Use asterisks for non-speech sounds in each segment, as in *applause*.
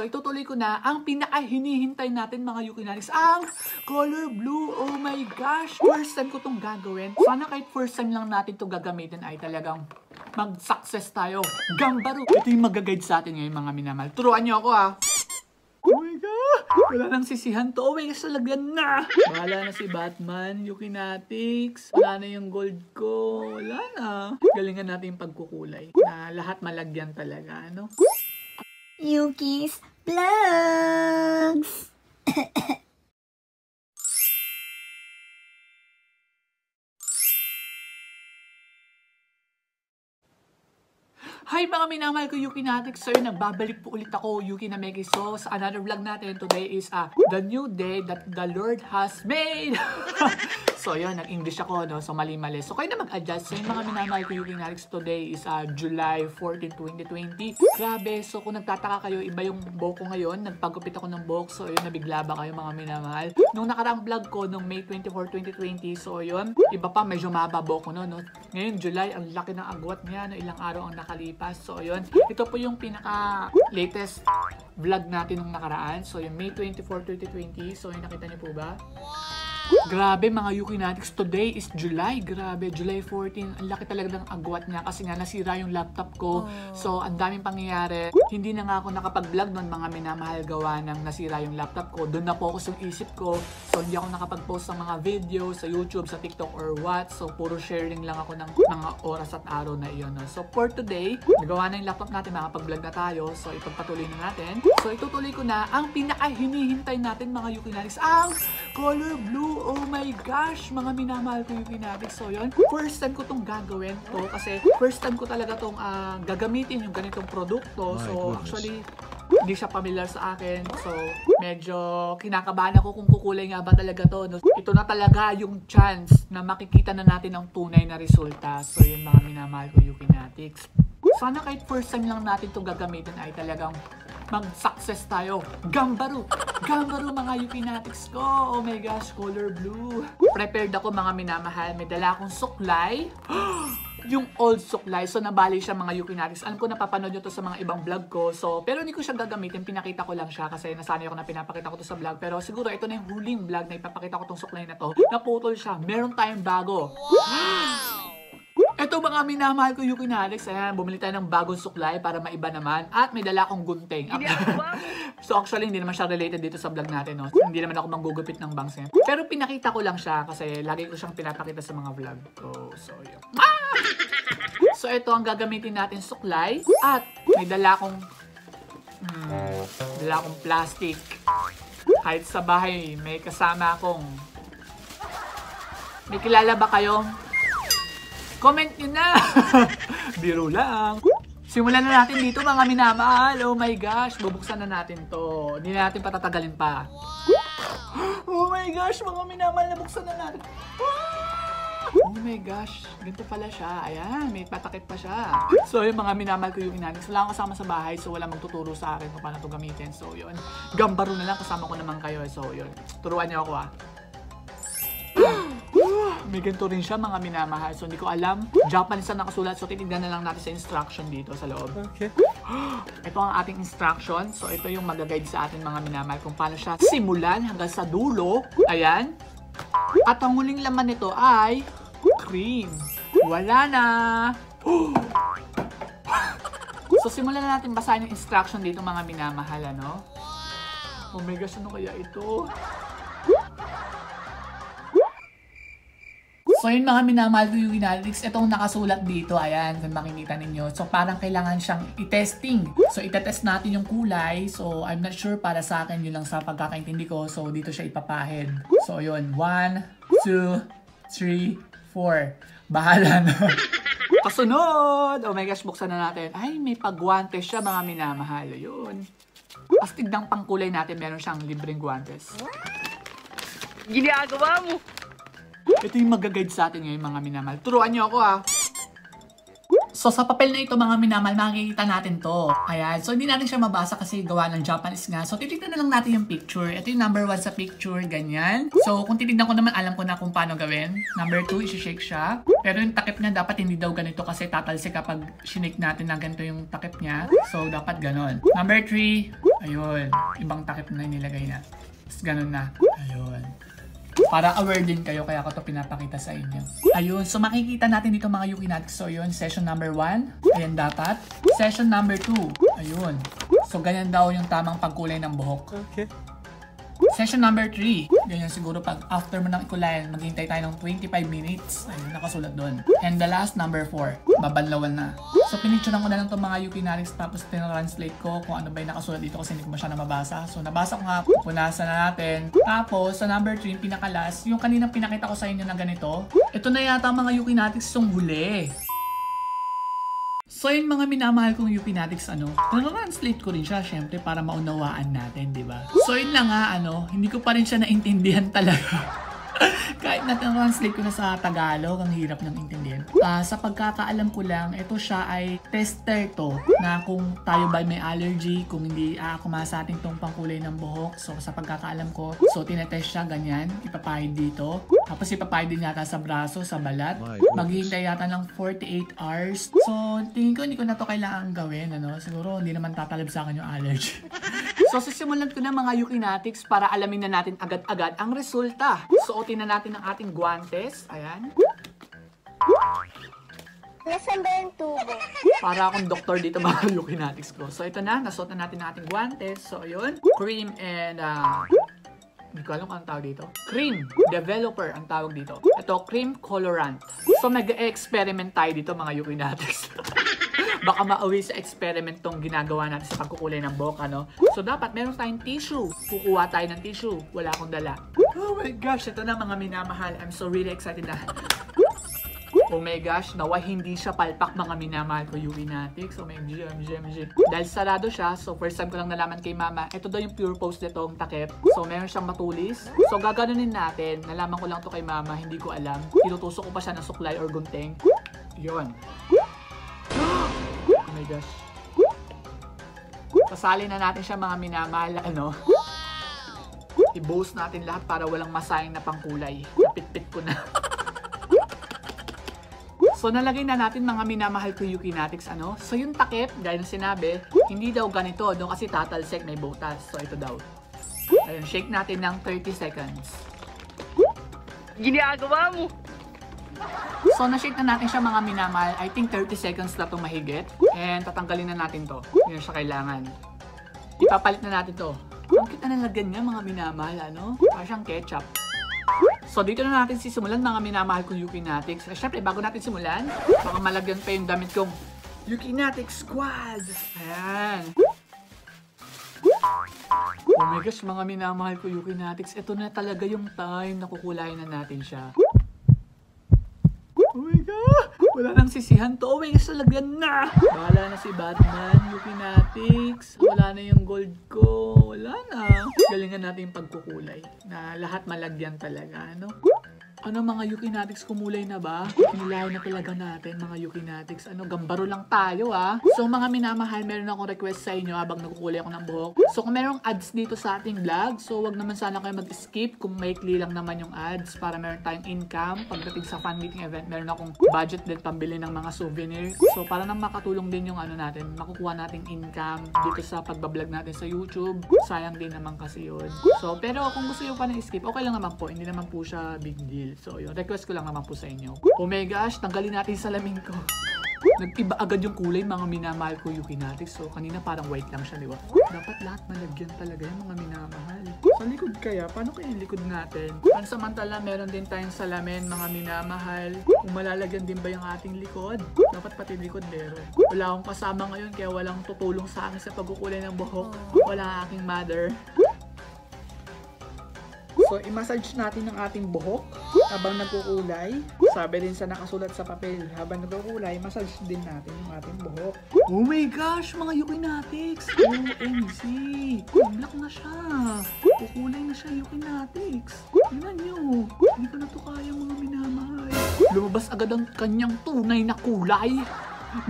So itutuloy ko na ang pinaka-hinihintay natin mga Yukinarics, ang color blue. Oh my gosh! First time ko tong gagawin. Sana kahit first time lang natin to gagamitin ay talagang mag-success tayo. Gambaro! Ito yung mag-guide sa atin ngayon mga minamahal. Turuan niyo ako ha. Oh my God! Wala nang sisihan to. Oh my gosh, talagyan na! Wala na si Batman, Yukinatics. Wala na yung gold ko. Wala na. Galingan natin yung pagkukulay. Na lahat malagyan talaga, ano? Yuki's Vlogs! Hi mga minamahal ko Yuki natin sir, nagbabalik po ulit ako Yuki na Megiso sa another vlog natin. Today is uh, the new day that the Lord has made. *laughs* so yun, nag-English ako no, so mali-mali. So kayo na mag-adjust. So yung mga minamahal ko Yuki natin today is uh, July 14, 2020. Grabe, so kung nagtataka kayo, iba yung buhok ko ngayon. Nagpagupit ako ng buhok, so yun, nabigla ba kayo mga minamahal? Nung nakaraang vlog ko, nung May 24, 2020, so yun, iba pa, medyo maba buhok ko no, no. Ngayon, July, ang laki ng agwat niya, no, ilang araw ang nakalipas. So, yun. Ito po yung pinaka-latest vlog natin nung nakaraan. So, yung May 24, 2020. So, yung nakita niyo po ba? Grabe mga Yukinatics, today is July. Grabe, July 14. Ang laki talaga ng agwat niya kasi nga nasira yung laptop ko. So, ang daming pangyayari. Hindi na nga ako nakapag-vlog noon mga minamahal gawa ng nasira yung laptop ko. Doon na focus yung isip ko. So, hindi ako nakapag-post ng mga video sa YouTube, sa TikTok, or what. So, puro sharing lang ako ng mga oras at araw na iyon. No? So, for today, nagawa na yung laptop natin, makapag-vlog na tayo. So, ipagpatuloy na natin. So, itutuloy ko na ang pinaka-hinihintay natin mga Yukinatics, ang color blue Oh my gosh, mga minamahal ko yung kinabig. So yun, first time ko tong gagawin to kasi first time ko talaga tong uh, gagamitin yung ganitong produkto. My so goodness. actually, hindi siya familiar sa akin. So, medyo kinakabahan ako kung kukulay nga ba talaga to. No? Ito na talaga yung chance na makikita na natin ang tunay na resulta. So, yun mga minamahal ko Yukinatics. Sana kahit first time lang natin to gagamitin ay talagang mag-success tayo. Gambaro! Gambaro mga Yukinatics ko! Oh my gosh, color blue. Prepared ako mga minamahal. May dala akong suklay. *gasps* yung old suklay. So, nabali siya mga Yukinatics. Alam ko napapanood nyo to sa mga ibang vlog ko. So, pero hindi ko siya gagamitin. Pinakita ko lang siya kasi nasanay ako na pinapakita ko to sa vlog. Pero siguro ito na yung huling vlog na ipapakita ko tong suklay na to. Naputol siya. Meron tayong bago. Ito mga minamahal ko Yuki na Alex, ayan, bumili tayo ng bagong suklay para maiba naman. At may dala akong gunting. *laughs* so actually, hindi naman siya related dito sa vlog natin. No? Hindi naman ako manggugupit ng bangs. eh. Pero pinakita ko lang siya kasi lagi ko siyang pinapakita sa mga vlog ko. So, yun. Ah! So, ito ang gagamitin natin suklay. At may dala akong hmm, dala akong plastic. Kahit sa bahay, may kasama akong may kilala ba kayo? Comment nyo na! *laughs* Biro lang. Simulan na natin dito mga minamahal. Oh my gosh, bubuksan na natin to. Hindi na natin patatagalin pa. *gasps* Oh my gosh, mga minamahal, nabuksan na natin. *gasps* Oh my gosh, ganito pala siya. Ayan, may patakit pa siya. So, yung mga minamahal ko yung inanin. Wala akong kasama sa bahay, so wala magtuturo sa akin kung paano ito gamitin. So, yun. Gambaro na lang, kasama ko naman kayo. So, yun. Turuan niyo ako ah. May ganito rin siya mga minamahal. So, hindi ko alam. Japanese na nakasulat. So, titignan na lang natin sa instruction dito sa loob. Okay. *gasps* Ito ang ating instruction. So, ito yung mag-guide sa atin mga minamahal kung paano siya simulan hanggang sa dulo. Ayan. At ang huling laman nito ay cream. Wala na. *gasps* so, simulan na natin basahin yung instruction dito mga minamahal, ano? Oh my gosh, ano kaya ito? So yun mga minamahal ko yung Inalix, itong nakasulat dito, ayan, kung makikita ninyo. So parang kailangan siyang i-testing. So itetest natin yung kulay. So I'm not sure para sa akin yun lang sa pagkakaintindi ko. So dito siya ipapahid. So yun, 1, 2, 3, 4. Bahala na. *laughs* Kasunod! Oh my gosh, buksan na natin. Ay, may pagwantes siya mga minamahal. Yun. Astig ng pangkulay natin, meron siyang libreng guantes. Ginagawa mo. Ito yung mag-guide sa atin ngayon mga minamahal. Turuan niyo ako ah. So sa papel na ito mga minamahal, makikita natin to. Ayan. So hindi natin siya mabasa kasi gawa ng Japanese nga. So titignan na lang natin yung picture. Ito yung number 1 sa picture, ganyan. So kung titignan ko naman, alam ko na kung paano gawin. Number 2, isi-shake siya. Pero yung takip niya dapat hindi daw ganito kasi tatalsik kapag sinake natin na ganito yung takip niya. So dapat ganon. Number 3, ayun. Ibang takip na nilagay na. Tapos ganon na. Ayun. Para aware din kayo, kaya ko to pinapakita sa inyo. Ayun, so makikita natin dito mga Yuki. So yun, session number 1. Ayan dapat. Session number 2. Ayun. So ganyan daw yung tamang pagkulay ng buhok. Okay. Session number 3. Ganyan siguro pag after mo ng ikulayan, maghintay tayo ng 25 minutes. Ayun, nakasulat doon. And the last, number 4. Babanlawan na. So, pinicturean ko na lang itong mga Yuki Narix tapos tinranslate ko kung ano ba yung nakasulat dito kasi hindi ko masyadong mabasa. So, nabasa ko nga, punasan na natin. Tapos, sa number 3, yung pinakalas, yung kaninang pinakita ko sa inyo na ganito, ito na yata mga Yuki Narix yung huli. So yun mga minamahal kong UP Natics ano, translate ko rin siya syempre para maunawaan natin, di ba? So yun lang nga ano, hindi ko pa rin siya naintindihan *laughs* talaga. Kahit na translate ko na sa Tagalog, ang hirap ng intindihan. Ah, sa pagkakaalam ko lang, ito siya ay tester to na kung tayo ba may allergy, kung hindi aakumaha sa ating tong pangkulay ng buhok. So sa pagkakaalam ko, so tinetest siya ganyan, ipapahid dito. Tapos ipapahid din yata sa braso, sa balat. Maghihintay yata ng 48 hours. So tingin ko hindi ko na to kailangan gawin. Ano? Siguro hindi naman tatalab sa akin yung allergy. *laughs* So, sisimulan ko na mga Yukinatics para alamin na natin agad-agad ang resulta. Suotin na natin ang ating guantes. Ayan. Nasaan ba yung tubo? Para akong doktor dito mga Yukinatics ko. So, ito na. Nasuot na natin ang ating guantes. So, ayun. Cream and... Uh, hindi ko alam kung ang tawag dito. Cream developer ang tawag dito. Ito, cream colorant. So, nag-experiment tayo dito mga Yukinatics. *laughs* Baka mauwi sa experiment tong ginagawa natin sa pagkukulay ng buhok, ano? So, dapat meron tayong tissue. Kukuha tayo ng tissue. Wala akong dala. Oh my gosh, ito na mga minamahal. I'm so really excited na. Oh my gosh, nawa hindi siya palpak mga minamahal ko Yukinatics. Oh my gem, gem, gem. Dahil sarado siya, so first time ko lang nalaman kay mama, ito daw yung pure post nitong takip. So meron siyang matulis. So gaganunin natin. Nalaman ko lang to kay mama, hindi ko alam. Tinutusok ko pa siya ng suklay or gunting. Yun. Gosh. Sasali na natin siya mga minamahal, ano? I-boost natin lahat para walang masayang na pangkulay. Napitpit ko na. *laughs* So nalagay na natin mga minamahal ko Yukinatics ano. So yung takip, gaya ng sinabi, hindi daw ganito, doon kasi tatalsek may butas. So ito daw. Ayun, shake natin ng 30 seconds. Ginagawa mo! So na-shake na natin siya mga minamahal. I think 30 seconds na itong mahigit. And tatanggalin na natin to. Na siya kailangan. Ipapalit na natin to. Ang kita na lagyan niya mga minamahal ano. Parang siyang ketchup. So dito na natin sisimulan mga minamahal kong Yukinatics. Eh, Syempre, bago natin simulan, baka malagyan pa yung damit kong Yukinatics Squad! Ayan. Oh my gosh, mga minamahal ko Yukinatics. Ito na talaga yung time na kukulayan na natin siya. Oh my God! Wala nang sisihan to. Oh my gosh, talagyan na! Bahala na si Batman, Yukinatics. Wala na yung gold ko. Wala na. Galingan natin yung pagkukulay. Na lahat malagyan talaga, ano? Ano mga Yukinatics kumulay na ba? Kinilayan na talaga natin mga Yukinatics. Ano, gambaro lang tayo ah. So mga minamahal, meron akong request sa inyo habang nagkukulay ako ng buhok. So kung merong ads dito sa ating vlog, so wag naman sana kayo mag-skip kung maikli lang naman yung ads para meron tayong income. Pagdating sa fan meeting event, meron akong budget din pambili ng mga souvenir. So para nang makatulong din yung ano natin, makukuha nating income dito sa pagbablog natin sa YouTube. Sayang din naman kasi yun. So pero kung gusto nyo pa ng skip, okay lang naman po. Hindi naman po siya big deal. So yun, request ko lang naman po sa inyo. Oh my gosh, tanggalin natin yung salamin ko. Nag-iba agad yung kulay mga minamahal ko Yukinatics. So kanina parang white lang siya, di ba? Dapat lahat malagyan talaga yung mga minamahal. Sa likod kaya, paano kaya yung likod natin? Pansamantala, meron din tayong salamin mga minamahal. Kung malalagyan din ba yung ating likod? Dapat pati likod meron. Wala akong kasama ngayon kaya walang tutulong sa akin sa pagkukulay ng buhok. Wala aking mother. So, i-massage natin ang ating buhok habang nagkukulay. Sabi din sa nakasulat sa papel, habang nagkukulay, massage din natin yung ating buhok. Oh my gosh, mga Yukinatics! OMG! Black na siya! Kukulay na siya, Yukinatics! Tingnan nyo! Hindi ko na to kaya mga minamahal. Lumabas agad ang kanyang tunay na kulay.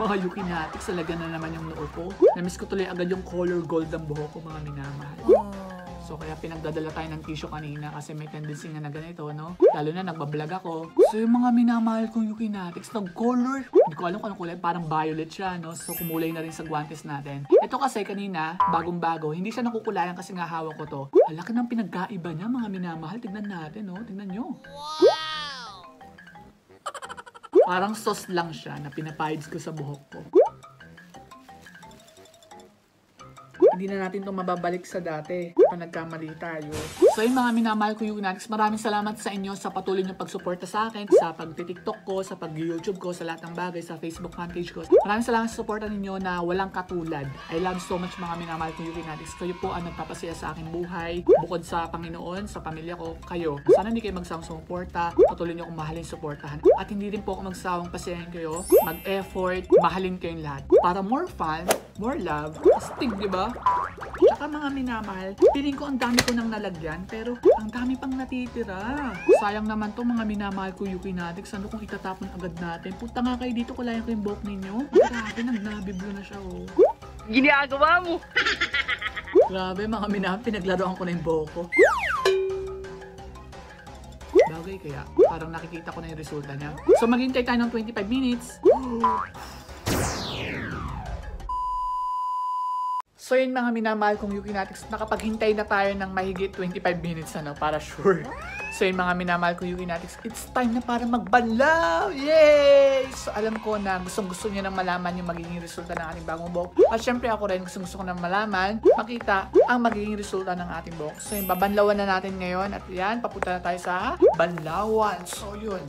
mga Yuki Natix, talaga na naman yung noo ko. Namiss ko tuloy agad yung color gold ng buhok ko, mga minamahal. So kaya pinagdadala tayo ng tissue kanina kasi may tendency nga na ganito, no? Lalo na nagbablog ako. So yung mga minamahal kong Yuki Natix, nag-color. Hindi ko alam kung anong kulay, parang violet siya, no? So kumulay na rin sa guantes natin. Ito kasi kanina, bagong-bago, hindi siya nakukulayan kasi nga hawak ko to. Ang laki ng pinagkaiba niya, mga minamahal. Tignan natin, no? Tignan nyo. Parang sauce lang siya na pinapides ko sa buhok ko. Hindi na natin to mababalik sa dati kung nagkamali tayo. So yung mga minamahal ko yung Unanix, maraming salamat sa inyo sa patuloy niyong pagsuporta sa akin, sa pag-tiktok ko, sa pag-youtube ko, sa lahat ng bagay, sa Facebook fanpage ko. Maraming salamat sa suporta ninyo na walang katulad. I love so much mga minamahal ko yung Unanix. Kayo po ang nagpapasaya sa aking buhay. Bukod sa Panginoon, sa pamilya ko, kayo. Sana hindi kayo magsawang sumuporta. Patuloy niyo akong mahalin, suportahan. At hindi rin po ako magsawang pasayahin kayo. Mag-effort, mahalin kayong lahat. Para more fun, more love, astig, di ba? Tsaka mga minamahal, piling ko ang dami ko nang nalagyan, pero ang dami pang natitira. Sayang naman to mga minamahal ko Yuki Natix, ano kung itatapon agad natin? Punta nga kayo dito, kulayan ko yung buhok ninyo. Grabe, nagnabiblo na siya oh. Ginagawa mo! Grabe mga minamahal, pinaglaruan ko na yung buhok ko. Bagay kaya, parang nakikita ko na yung resulta niya. So maghintay tayo ng 25 minutes. So yun mga minamahal kong Yuki Natix, nakapaghintay na tayo ng mahigit 25 minutes ano, para sure. So yun mga minamahal kong Yuki Natix, it's time na para magbanlaw! Yay! So alam ko na gustong gusto niyo nang malaman yung magiging resulta ng ating bagong buhok. At syempre ako rin gustong gusto ko nang malaman, makita ang magiging resulta ng ating buhok. So yun, babanlawan na natin ngayon at yan, papunta na tayo sa banlawan. So yun,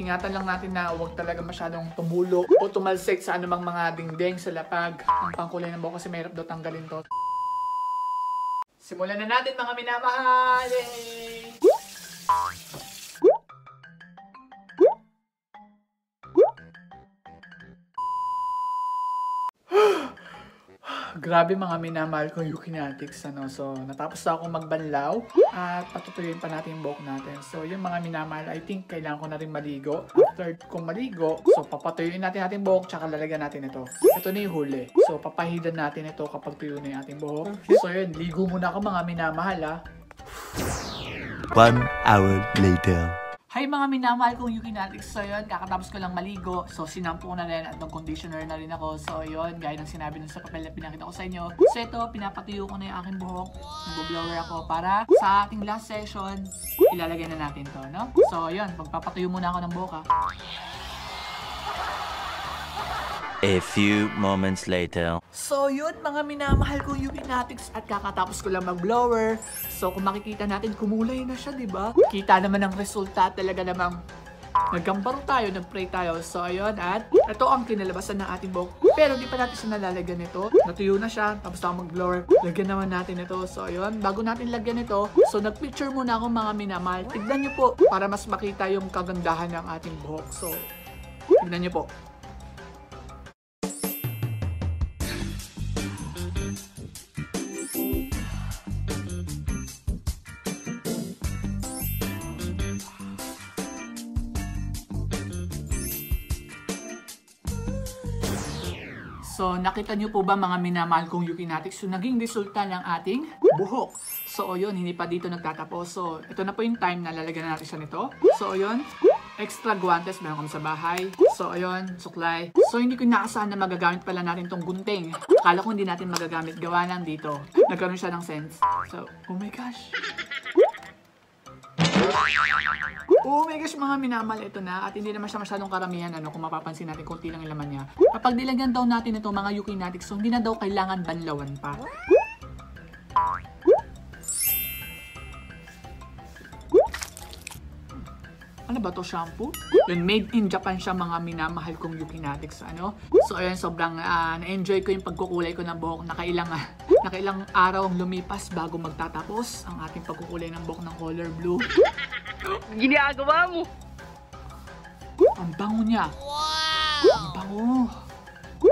ingatan lang natin na huwag talaga masyadong tumulo o tumalsik sa anumang mga dingding sa lapag ng pangkulay ng buhok kasi mahirap daw tanggalin to. Simulan na natin mga minamahal! Yay! Grabe mga minamahal kong Yuki Natix, ano. So, natapos na ako magbanlaw at patutuyuin pa natin yung buhok natin. So, yung mga minamahal, I think kailangan ko na rin maligo. After kong maligo, so papatuyuin natin ating buhok tsaka lalagyan natin ito. Ito na yung huli. So, papahidan natin ito kapag tuyo na yung ating buhok. So, yun, ligo muna ako mga minamahal, ah. One hour later. Hi mga minamahal kong Yuki Natix. So yun, kakatapos ko lang maligo. So sinampo ko na rin at nag-conditioner na rin ako. So yun, gaya ng sinabi dun sa papel na pinakita ko sa inyo. So ito, pinapatuyo ko na yung aking buhok. Nag-blower ako para sa ating last session, ilalagay na natin to, no? So yun, magpapatuyo muna ako ng buhok ha. A few moments later. So yun, mga minamahal kong Yuki Natix at kakatapos ko lang mag-blower. So kung makikita natin, kumulay na siya, di ba? Kita naman ang resulta talaga namang Nagkambaro tayo, nagpray tayo. So, ayun. At ito ang kinalabasan ng ating buhok. Pero di pa natin siya nalalagyan ito. Natuyo na siya. Tapos na mag-blower. Lagyan naman natin ito. So, ayun. Bago natin lagyan ito, so nag-picture muna ako mga minamahal. Tignan niyo po para mas makita yung kagandahan ng ating buhok. So, tignan niyo po. So, nakita niyo po ba mga minamahal kong Yuki Natix? So, naging resulta ng ating buhok. So, o yun, hindi pa dito nagtatapos. So, ito na po yung time na lalagyan na natin siya nito. So, o yun, extra guantes meron kami sa bahay. So, ayun, suklay. So, hindi ko inaasahan na magagamit pala natin tong gunting. Akala ko hindi natin magagamit. Gawa lang dito. Nagkaroon siya ng sense. So, oh my gosh. Oh my gosh, mga minamahal ito na at hindi naman siya masyadong karamihan ano kung mapapansin natin konti lang yung laman niya. Kapag nilagyan daw natin ito mga Yuki so hindi na daw kailangan banlawan pa. Ano ba to shampoo? Yun, made in Japan siya mga minamahal kong Yuki Natix. Ano? So, ayun, sobrang ah, na-enjoy ko yung pagkukulay ko ng buhok. Nakailang, ah, nakailang araw ang lumipas bago magtatapos ang ating pagkukulay ng buhok ng color blue. Ginagawa mo! Ang bango niya. Ang bango.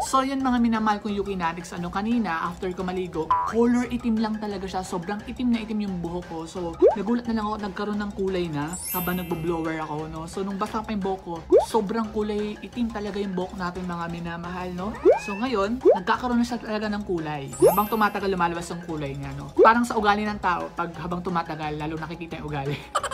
So yan mga minamahal kong Yuki Natics, ano kanina after ko maligo, color itim lang talaga siya. Sobrang itim na itim yung buhok ko. So nagulat na lang ako, nagkaroon ng kulay na habang nagbo-blower ako, no. So nung basa pa yung buhok ko, sobrang kulay itim talaga yung buhok natin mga minamahal, no. So ngayon, nagkakaroon na siya talaga ng kulay. Habang tumatagal lumalabas yung kulay niya, no. Parang sa ugali ng tao, pag habang tumatagal, lalo nakikita yung ugali. *laughs*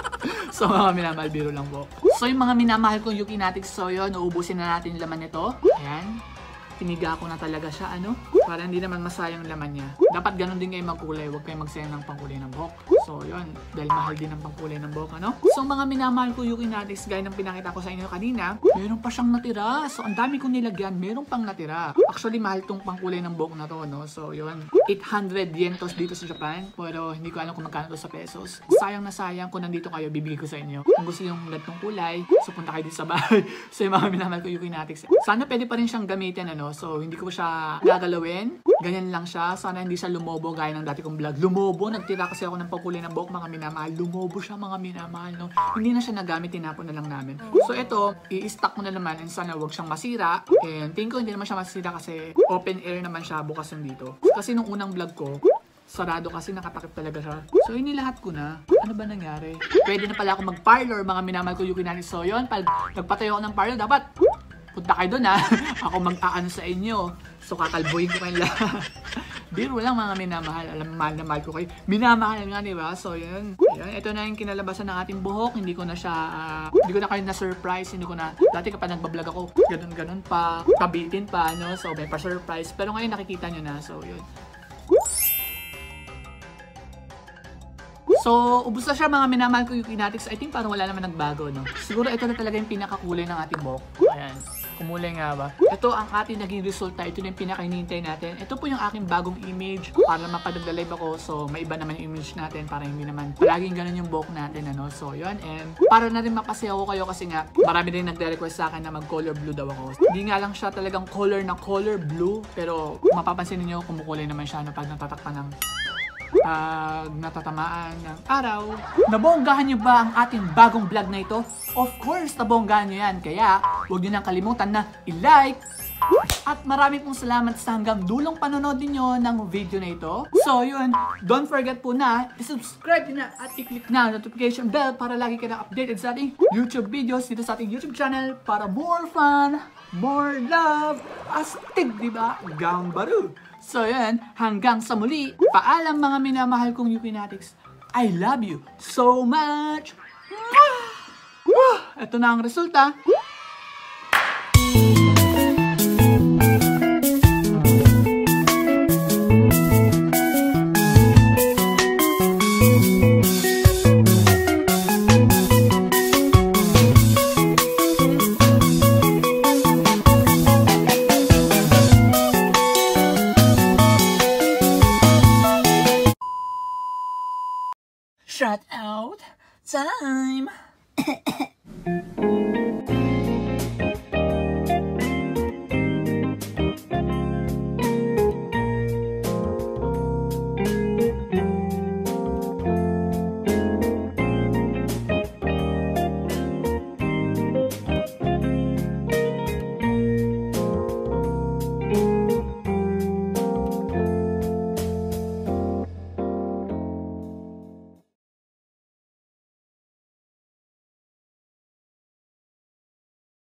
so mga minamahal, biro lang po. So yung mga minamahal kong Yuki Natics, so yun, na natin yung laman nito. Ayan. Piniga ko na talaga siya, ano? Para hindi naman masayang laman niya. Dapat ganun din kayo magkulay, huwag kayo magsayang ng pangkulay ng buhok. So yun, dahil mahal din ang pangkulay ng buhok, ano? So mga minamahal ko Yuki Natics, gaya ng pinakita ko sa inyo kanina, meron pa siyang natira. So ang dami kong nilagyan, meron pang natira. Actually, mahal tong pangkulay ng buhok na to, no? So yun, 800 yen tos dito sa Japan, pero hindi ko alam kung magkano to sa pesos. Sayang na sayang kung nandito kayo, bibigay ko sa inyo. Kung gusto yung ganitong kulay, so punta kayo dito sa bahay. *laughs* so yung mga minamahal ko Yuki Natics. Sana pwede pa rin siyang gamitin, ano? So hindi ko siya gagalawin. Ganyan lang siya. Sana hindi siya lumobo gaya ng dati kong vlog. Lumobo, nagtira kasi ako ng pangkulay ng buhok, mga minamahal. Lumobo siya, mga minamahal, no? Hindi na siya nagamit, tinapon na lang namin. So ito, i-stack mo na naman and sana wag siyang masira. And tingin ko hindi naman siya masira kasi open air naman siya bukas yung dito. Kasi nung unang vlog ko, sarado kasi nakatakip talaga siya. So, inilahat ko na. Ano ba nangyari? Pwede na pala ako mag-parlor, mga minamahal ko Yuki Nani. So, yun, pag nagpatayo ako ng parlor, dapat punta kayo doon ha. *laughs* ako mag-aano sa inyo. So, kakalbuhin ko kayo lahat. *laughs* Biro lang mga minamahal. Alam, mahal na mahal ko kayo. Minamahal nga, di ba? So, yun. Yun. Ito na yung kinalabasan ng ating buhok. Hindi ko na siya, ah, hindi ko na kayo na-surprise. Hindi ko na, dati kapag nagbablog ako, ganun-ganun pa, pabitin pa, no? So, may pa-surprise. Pero ngayon nakikita nyo na. So, yun. So, ubus na siya mga minamahal ko yung kinatics. I think parang wala naman nagbago, no? Siguro ito na talaga yung pinakakulay ng ating buhok. Ayan. Kumulay nga ba? Ito ang ating naging resulta. Ito na yung pinakainintay natin. Ito po yung aking bagong image para mapadagla-live ako. So, may iba naman yung image natin para hindi naman palaging ganun yung buhok natin, ano? So, yun. And para na rin mapasaya ko kayo kasi nga, marami rin nagre-request sa akin na mag-color blue daw ako. Hindi nga lang siya talagang color na color blue. Pero, mapapansin niyo kumukulay naman siya no, pag natatakpan ng pag natatamaan ng araw. Nabonggahan niyo ba ang ating bagong vlog na ito? Of course, nabonggahan niyo yan. Kaya, huwag niyo nang kalimutan na i-like, at marami pong salamat sa hanggang dulong panonood ninyo ng video na ito. So yun, don't forget po na i-subscribe na at i-click na ang notification bell para lagi ka na updated sa ating YouTube videos dito sa ating YouTube channel para more fun, more love, astig, di ba? Gambaru! So yun, hanggang sa muli, paalam mga minamahal kong Yukinatics. I love you so much! Ito na ang resulta. Time! *coughs* *coughs*